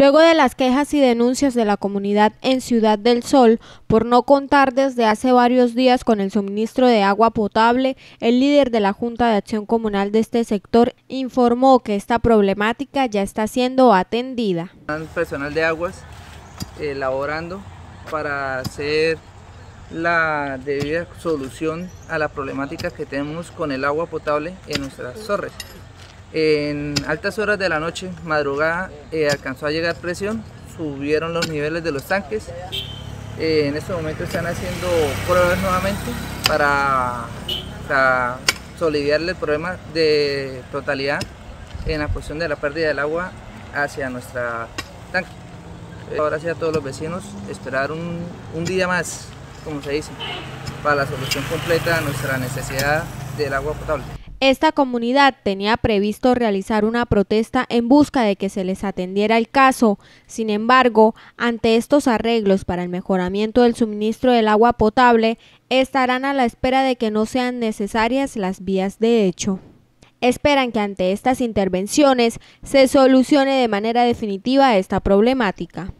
Luego de las quejas y denuncias de la comunidad en Ciudad del Sol por no contar desde hace varios días con el suministro de agua potable, el líder de la Junta de Acción Comunal de este sector informó que esta problemática ya está siendo atendida. Personal de aguas elaborando para hacer la debida solución a la problemática que tenemos con el agua potable en nuestras torres. En altas horas de la noche, madrugada, eh, alcanzó a llegar presión, subieron los niveles de los tanques. Eh, en este momento están haciendo pruebas nuevamente para, para el problema de totalidad en la cuestión de la pérdida del agua hacia nuestra tanque. Ahora sí a todos los vecinos esperar un, un día más, como se dice, para la solución completa a nuestra necesidad del agua potable. Esta comunidad tenía previsto realizar una protesta en busca de que se les atendiera el caso. Sin embargo, ante estos arreglos para el mejoramiento del suministro del agua potable, estarán a la espera de que no sean necesarias las vías de hecho. Esperan que ante estas intervenciones se solucione de manera definitiva esta problemática.